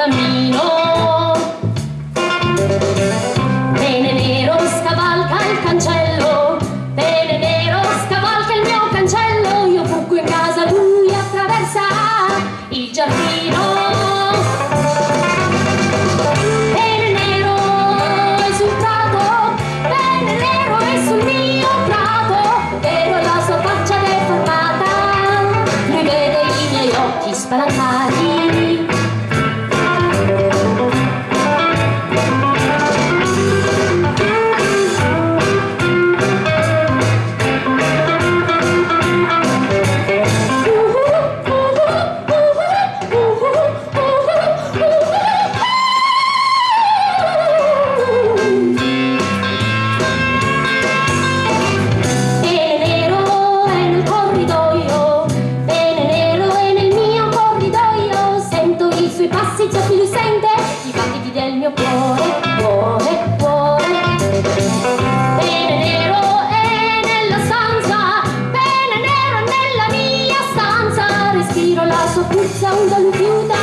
giardino. Pene nero scavalca il cancello, pene nero scavalca il mio cancello, io buco in casa, lui attraversa il giardino. Pene suoi passi, che lui sente, i battiti del mio cuore, cuore, cuore. Pene nero è nella stanza, pene nero è nella mia stanza, respiro la sua puzza, lui chiuda,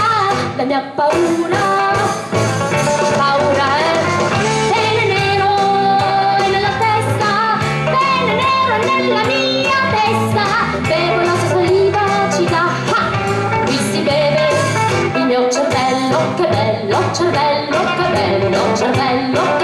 la mia. Paura cervello, cervello, cervello,